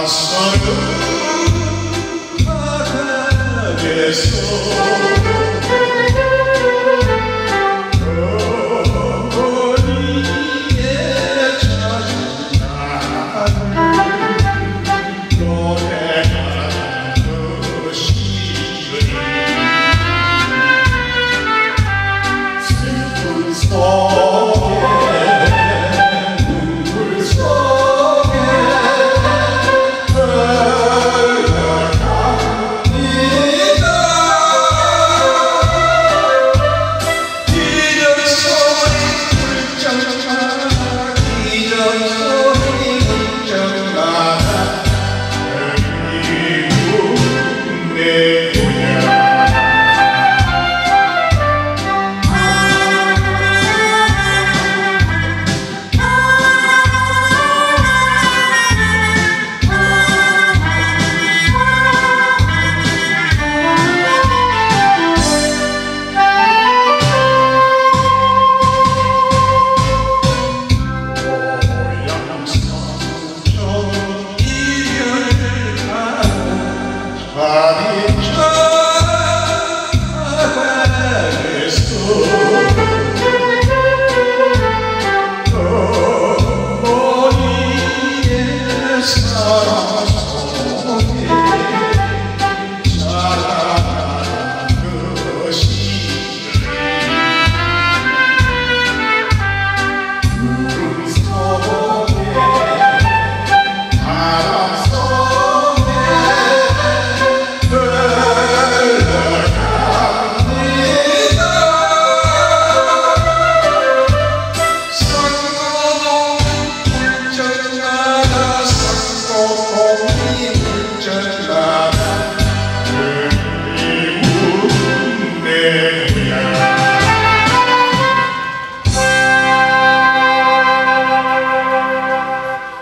낯설은 바닥에서